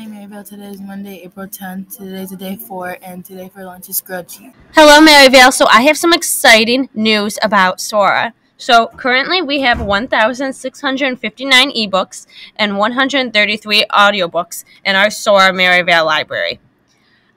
morning, Maryvale. Today is Monday, April 10th. Today's a day four, and today for lunch is grilled cheese. Hello, Maryvale. So I have some exciting news about Sora. So currently we have 1,659 ebooks and 133 audiobooks in our Sora Maryvale library.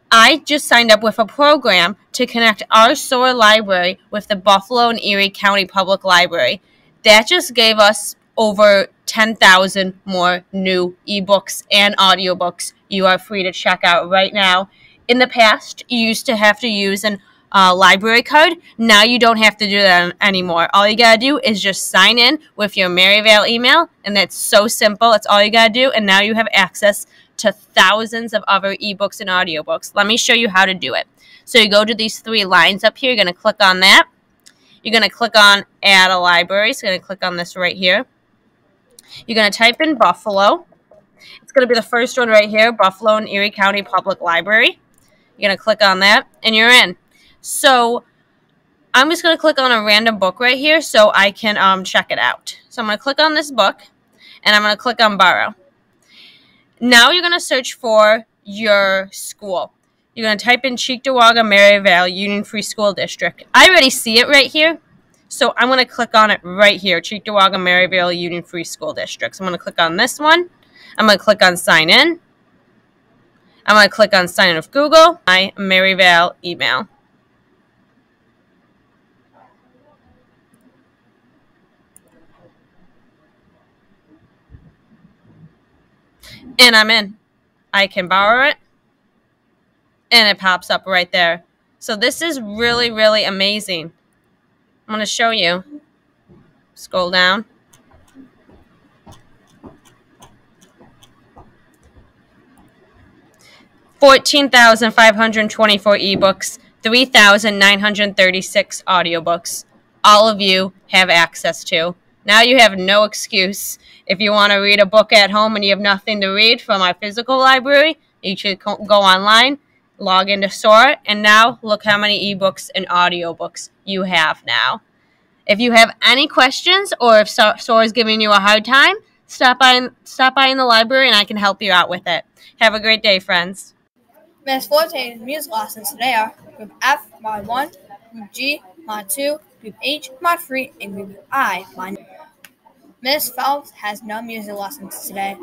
I just signed up with a program to connect our Sora library with the Buffalo and Erie County Public Library. That just gave us over 10,000 more new ebooks and audiobooks you are free to check out right now. In the past, you used to have to use an uh, library card. Now you don't have to do that anymore. All you gotta do is just sign in with your Maryvale email, and that's so simple. That's all you gotta do, and now you have access to thousands of other ebooks and audiobooks. Let me show you how to do it. So you go to these three lines up here. You're gonna click on that. You're gonna click on Add a Library. So you're gonna click on this right here. You're going to type in Buffalo. It's going to be the first one right here, Buffalo and Erie County Public Library. You're going to click on that, and you're in. So I'm just going to click on a random book right here so I can um, check it out. So I'm going to click on this book, and I'm going to click on Borrow. Now you're going to search for your school. You're going to type in Cheektowaga Maryvale Union Free School District. I already see it right here. So I'm going to click on it right here, Cheektowaga Maryvale Union Free School District. So I'm going to click on this one. I'm going to click on sign in. I'm going to click on sign in with Google, my Maryvale email. And I'm in. I can borrow it. And it pops up right there. So this is really, really amazing. I'm going to show you. Scroll down. Fourteen thousand five hundred twenty-four ebooks, three thousand nine hundred thirty-six audiobooks. All of you have access to. Now you have no excuse. If you want to read a book at home and you have nothing to read from our physical library, you should go online log into Sora, and now look how many ebooks and audiobooks you have now. If you have any questions or if Sora is giving you a hard time, stop by, stop by in the library and I can help you out with it. Have a great day, friends. Miss Forte's music lessons today are Group F, Mod 1, Group G, Mod 2, Group H, Mod 3, and Group I, Mod Miss Phelps has no music lessons today.